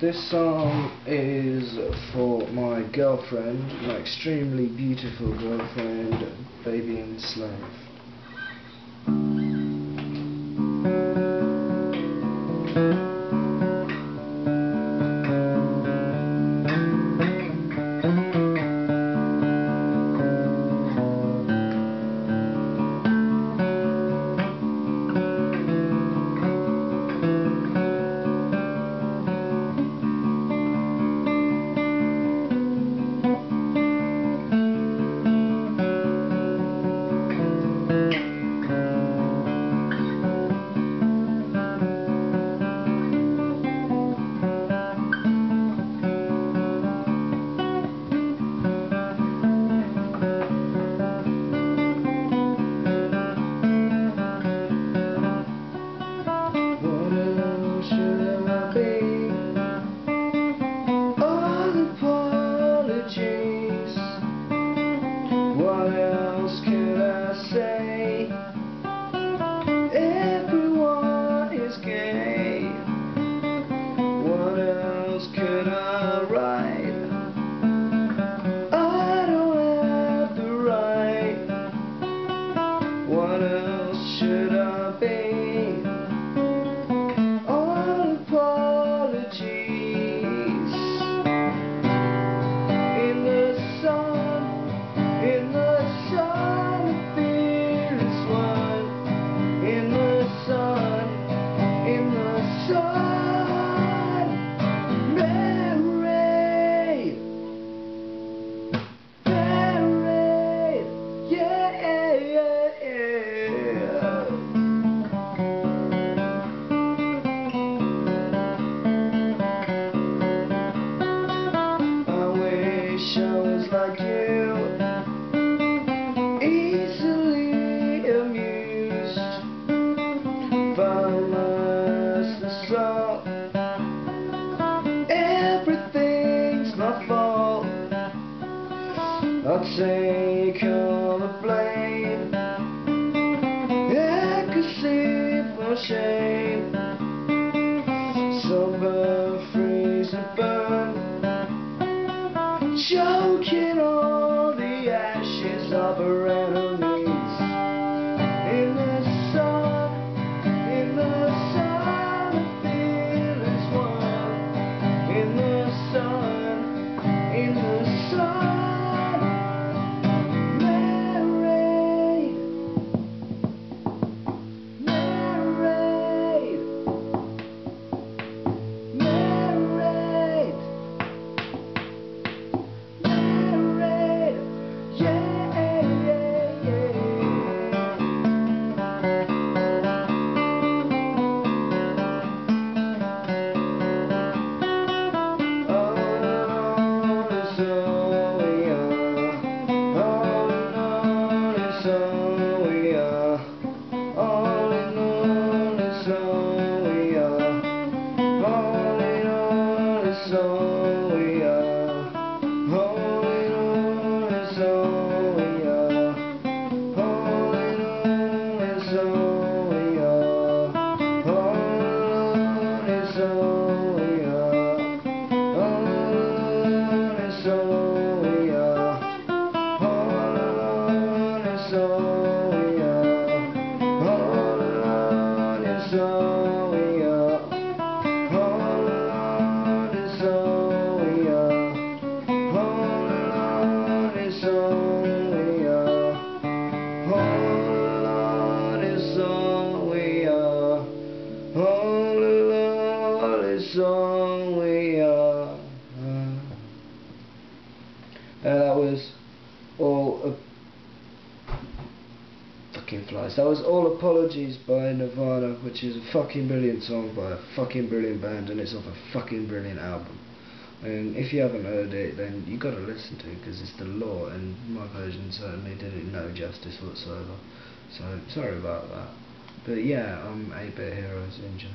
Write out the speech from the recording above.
This song is for my girlfriend, my extremely beautiful girlfriend, Baby and Slave. say All we are. Uh, that was all. Fucking flies. That was all apologies by Nirvana, which is a fucking brilliant song by a fucking brilliant band, and it's off a fucking brilliant album. And if you haven't heard it, then you got to listen to it because it's the law, and my version certainly did it no justice whatsoever. So sorry about that. But yeah, I'm 8-Bit Heroes. Enjoy.